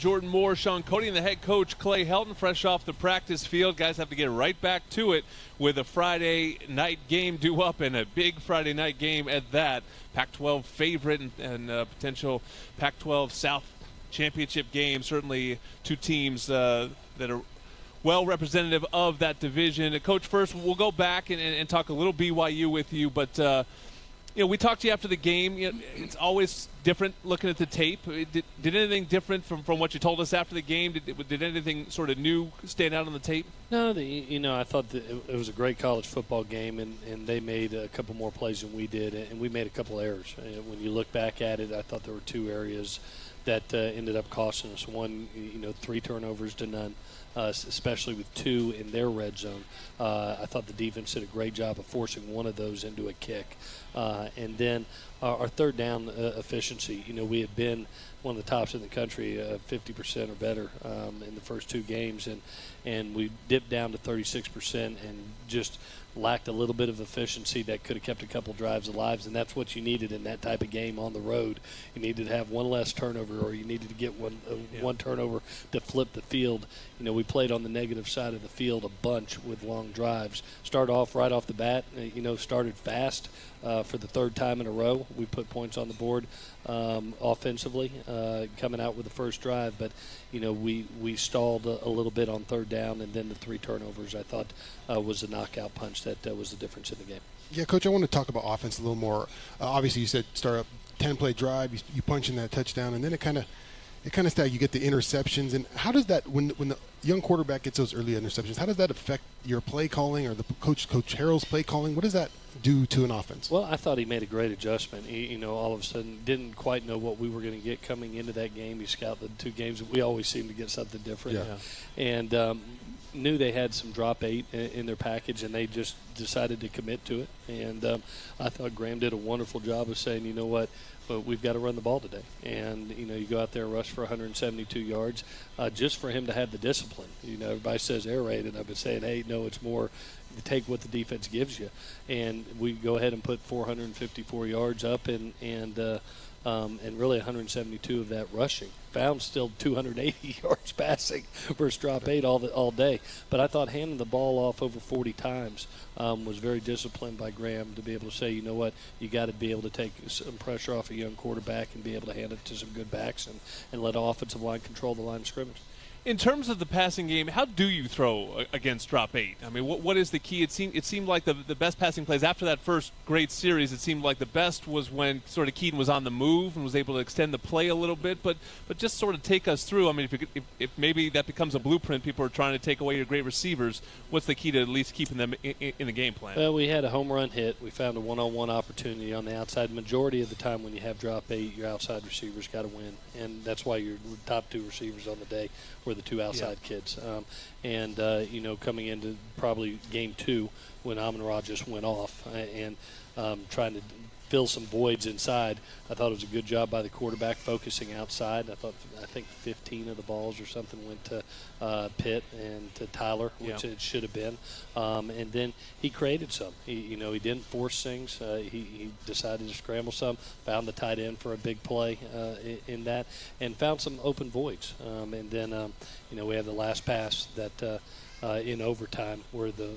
Jordan Moore, Shaun Cody, and the head coach Clay Helton, fresh off the practice field. Guys have to get right back to it with a Friday night game due up and a big Friday night game at that. Pac 12 favorite and, and uh, potential Pac 12 South championship game. Certainly, two teams uh, that are well representative of that division. Coach, first, we'll go back and, and, and talk a little BYU with you, but. Uh, you know, we talked to you after the game. You know, it's always different looking at the tape. Did, did anything different from, from what you told us after the game? Did, did anything sort of new stand out on the tape? No, the, you know, I thought that it was a great college football game, and, and they made a couple more plays than we did, and we made a couple errors. When you look back at it, I thought there were two areas that uh, ended up costing us. One, you know, three turnovers to none uh, especially with two in their red zone. Uh, I thought the defense did a great job of forcing one of those into a kick. Uh, and then our, third down uh, efficiency, you know, we had been one of the tops in the country, 50% uh, or better um, in the first two games, and and we dipped down to 36% and just lacked a little bit of efficiency that could have kept a couple drives alive, and that's what you needed in that type of game on the road. You needed to have one less turnover, or you needed to get one uh, yeah. one turnover to flip the field. You know, we played on the negative side of the field a bunch with long drives. Start off right off the bat. Uh, you know, started fast uh, for the third time in a row. We put points on the board um, offensively, uh, coming out with the first drive, but you know we we stalled a, a, little bit on third down, and then the three turnovers I thought uh, was a knockout punch that uh, was the difference in the game. Yeah, coach, I want to talk about offense a little more. Uh, obviously, you said start up ten play drive, you, you punch in that touchdown, and then it kind of it kind of stack. You get the interceptions, and how does that when when the young quarterback gets those early interceptions? How does that affect your play calling or the coach Coach Harrell's play calling? What does that do to an offense? Well, I thought he made a great adjustment. He, you know, all of a sudden didn't quite know what we were going to get coming into that game. He scouted the two games. We always seem to get something different. Yeah. And um, knew they had some drop eight in their package, and they just decided to commit to it. And um, I thought Graham did a wonderful job of saying, you know what, but we've got to run the ball today. And you know, you go out there and rush for 172 yards, uh, just for him to have the discipline. You know, everybody says air raid, and I've been saying, hey, no, it's more take what the defense gives you. And we go ahead and put 454 yards up, and and uh, um, and really 172 of that rushing. Found still 280 yards passing versus drop eight all the, all day. But I thought handing the ball off over 40 times um, was very disciplined by Graham to be able to say, you know what, you got to be able to take some pressure off a young quarterback and be able to hand it to some good backs and, and let offensive line control the line of scrimmage in terms of the passing game, how do you throw against drop eight? I mean, what, what is the key? It seemed it seemed like the the best passing plays after that first great series. It seemed like the best was when sort of Kedon was on the move and was able to extend the play a little bit. But but just sort of take us through. I mean, if, could, if, if maybe that becomes a blueprint, people are trying to take away your great receivers. What's the key to at least keeping them in, in the game plan? Well, we had a home run hit. We found a one-on-one opportunity on the outside. Majority of the time, when you have drop eight, your outside receivers got to win, and that's why your top two receivers on the day were the two outside yeah. kids. Um, and uh, you know, coming into probably game two when Amon Ra just went off and um, trying to fill some voids inside. I thought it was a good job by the quarterback focusing outside. I thought I think 15 of the balls or something went to uh, Pitt and to Tyler, which yeah. it should have been. Um, and then he created some. He, you know, he didn't force things. Uh, he, he, decided to scramble some. Found the tight end for a big play uh, in, in, that, and found some open voids. Um, and then um, you know we had the last pass that. Uh, in overtime, where the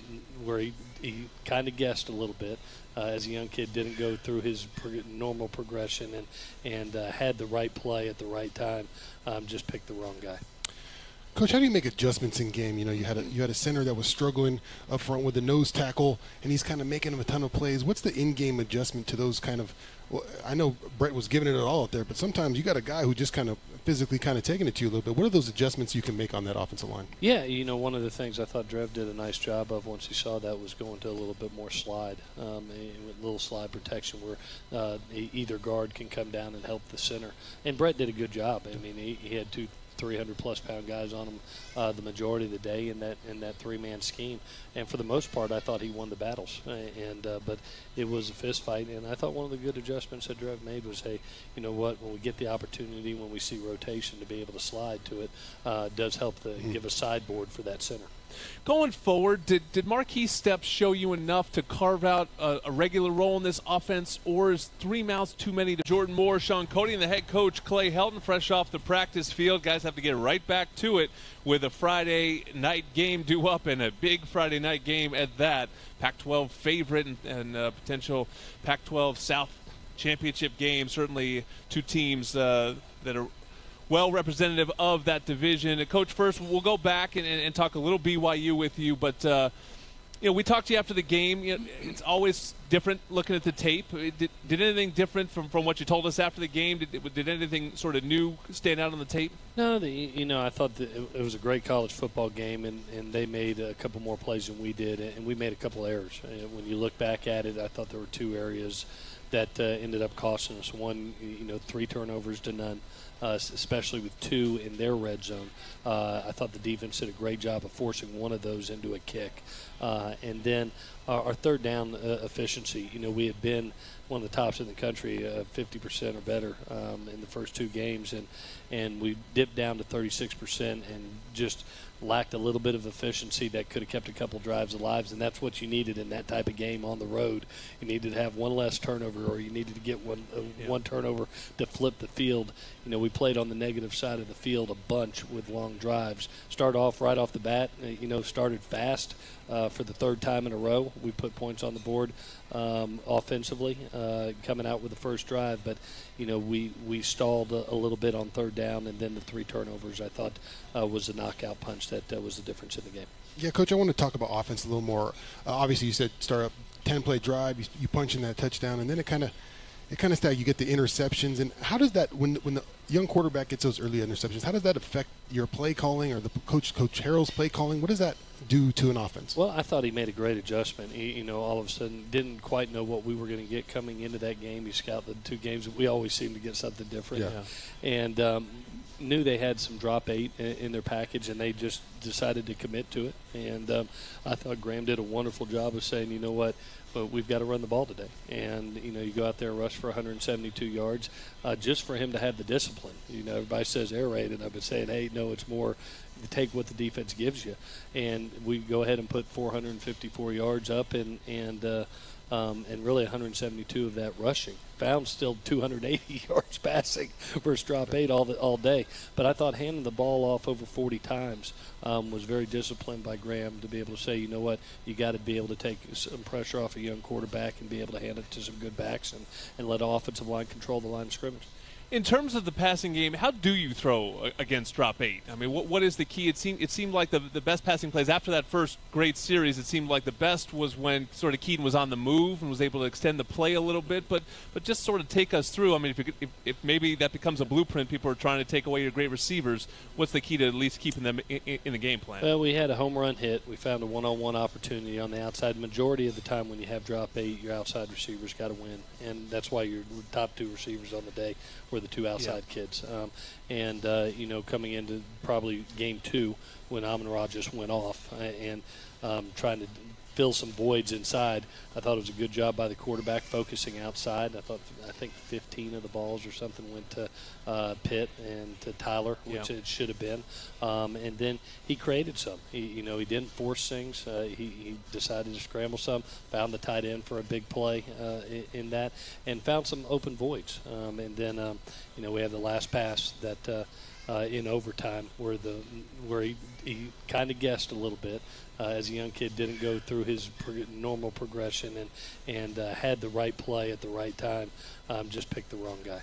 where he, he kind of guessed a little bit, uh, as a young kid, didn't go through his pro- normal progression and and uh, had the right play at the right time. Um, just picked the wrong guy. Coach, how do you make adjustments in game? You know, you had a you had a center that was struggling up front with the nose tackle, and he's kind of making him a ton of plays. What's the in-game adjustment to those kind of? Well, I know Brett was giving it all out there, but sometimes you got a guy who just kind of physically kind of taking it to you a little bit. What are those adjustments you can make on that offensive line? Yeah, you know, one of the things I thought Drev did a nice job of once he saw that was going to a little bit more slide, um, a little slide protection where uh, either guard can come down and help the center. And Brett did a good job. I mean, he, he had two 300 plus pound guys on him uh, the majority of the day in that in that three man scheme. And for the most part, I thought he won the battles. And uh, but it was a fist fight. And I thought one of the good adjustments that Drev made was, hey, you know what? When we get the opportunity, when we see rotation, to be able to slide to it, uh, does help the mm-hmm. give a sideboard for that center. Going forward, did, did Markese Steps show you enough to carve out a, a, regular role in this offense, or is three mouths too many to Jordan Moore, Shaun Cody, and the head coach Clay Helton fresh off the practice field? Guys have to get right back to it with a Friday night game due up and a big Friday night game at that. Pac 12 favorite and, and uh, potential Pac 12 South championship game. Certainly, two teams uh, that are well representative of that division. Coach, first we'll go back and, and, talk a little BYU with you, but uh, you know we talked to you after the game. You know, it's always different looking at the tape. Did, did, anything different from, from what you told us after the game? Did, did anything sort of new stand out on the tape? No, the, you know I thought it, was a great college football game, and, and they made a couple more plays than we did, and we made a couple errors. When you look back at it, I thought there were two areas that uh, ended up costing us. One, you know, three turnovers to none uh, especially with two in their red zone. Uh, I thought the defense did a great job of forcing one of those into a kick. Uh, and then our, our third down uh, efficiency, you know, we had been one of the tops in the country, 50% uh, or better um, in the first two games, and, and we dipped down to 36% and just – lacked a little bit of efficiency that could have kept a couple drives alive, and that's what you needed in that type of game on the road. You needed to have one less turnover, or you needed to get one uh, yeah. one turnover to flip the field. You know, we played on the negative side of the field a bunch with long drives. Start off right off the bat. Uh, you know, started fast uh, for the third time in a row. We put points on the board um, offensively, uh, coming out with the first drive, but you know we we stalled a, a, little bit on third down, and then the three turnovers I thought uh, was a knockout punch that uh, was the difference in the game. Yeah, coach, I want to talk about offense a little more. Uh, obviously, you said start up ten play drive, you, you punch in that touchdown, and then it kind of it kind of style you get the interceptions and how does that when when the young quarterback gets those early interceptions how does that affect your play calling or the coach coach Harrell's play calling? What does that do to an offense? Well I thought he made a great adjustment. He, you know all of a sudden didn't quite know what we were going to get coming into that game. He scouted the two games we always seem to get something different. Yeah. and um, knew they had some drop eight in, their package, and they just decided to commit to it. And um, I thought Graham did a wonderful job of saying, you know what, but we've got to run the ball today. And you know, you go out there and rush for 172 yards, uh, just for him to have the discipline. You know, everybody says air raid, and I've been saying, hey, no, it's more take what the defense gives you. And we go ahead and put 454 yards up, and and uh, um, and really 172 of that rushing. Found still 280 yards passing versus drop eight all the, all day. But I thought handing the ball off over 40 times um, was very disciplined by Graham to be able to say, you know what, you got to be able to take some pressure off a young quarterback and be able to hand it to some good backs and, and let offensive line control the line of scrimmage in terms of the passing game, how do you throw against drop eight? I mean, what, what is the key? It seemed it seemed like the the best passing plays after that first great series. It seemed like the best was when sort of Kedon was on the move and was able to extend the play a little bit. But but just sort of take us through. I mean, if, could, if, if maybe that becomes a blueprint, people are trying to take away your great receivers. What's the key to at least keeping them in, in the game plan? Well, we had a home run hit. We found a one-on-one opportunity on the outside. Majority of the time, when you have drop eight, your outside receivers got to win, and that's why your top two receivers on the day were the two outside yeah. kids. Um, and uh, you know, coming into probably game two when Amon Ra just went off uh, and um, trying to fill some voids inside. I thought it was a good job by the quarterback focusing outside. I thought I think 15 of the balls or something went to uh, Pitt and to Tyler, which yeah. it should have been. Um, and then he created some. He, you know, he didn't force things. Uh, he, he, decided to scramble some. Found the tight end for a big play uh, in, in, that, and found some open voids. Um, and then um, you know we had the last pass that. Uh, in overtime, where the where he, he kind of guessed a little bit, uh, as a young kid, didn't go through his pro- normal progression and and uh, had the right play at the right time. Um, just picked the wrong guy.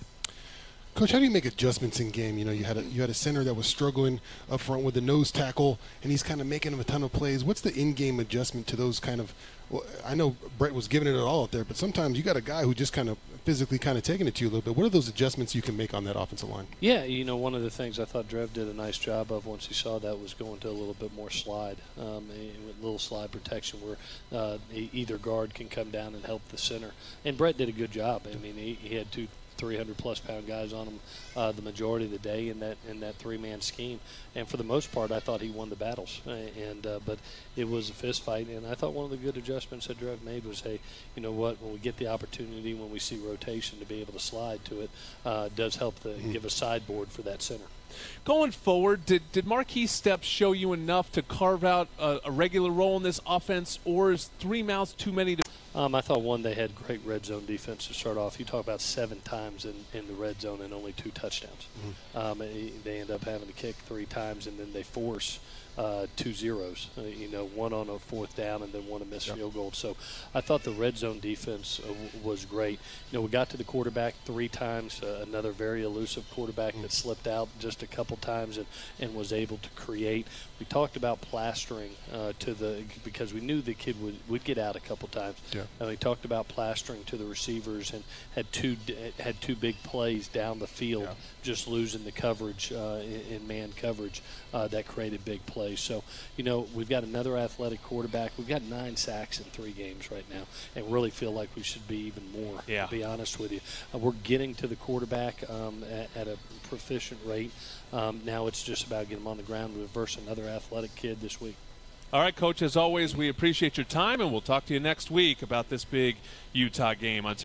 Coach, how do you make adjustments in game? You know, you had a you had a center that was struggling up front with the nose tackle, and he's kind of making a ton of plays. What's the in-game adjustment to those kind of? Well, I know Brett was giving it all out there, but sometimes you got a guy who just kind of physically kind of taking it to you a little bit. What are those adjustments you can make on that offensive line? Yeah, you know, one of the things I thought Drev did a nice job of once he saw that was going to a little bit more slide, um, with little slide protection where uh, either guard can come down and help the center. And Brett did a good job. I mean, he, he had two 300 plus pound guys on him uh, the majority of the day in that in that three man scheme. And for the most part, I thought he won the battles. And uh, but it was a fist fight. And I thought one of the good adjustments that Drev made was, hey, you know what? When we get the opportunity, when we see rotation, to be able to slide to it, uh, does help to mm-hmm. give a sideboard for that center. Going forward, did, did Markese Steps show you enough to carve out a, a regular role in this offense, or is three mouths too many to Um, I thought one they had great red zone defense to start off. You talk about seven times in, in the red zone and only two touchdowns. Um, eh, they end up having to kick three times and then they force uh, two zeros. Uh, you know, one on a fourth down and then one a missed field goal. So I thought the red zone defense uh, w- was great. You know, we got to the quarterback three times. Uh, another very elusive quarterback that slipped out just a couple times and, and was able to create. We talked about plastering uh, to the because we knew the kid would, would get out a couple times. Yeah. And we talked about plastering to the receivers and had two had two big plays down the field, Yeah. just losing the coverage uh, in, in man coverage uh, that created big plays. So you know we've got another athletic quarterback. We've got nine sacks in three games right now, and really feel like we should be even more. Yeah. To be honest with you, uh, we're getting to the quarterback um, at, at a proficient rate. Um, now it's just about getting him on the ground versus another athletic kid this week. All right, Coach, as always, we appreciate your time, and we'll talk to you next week about this big Utah game on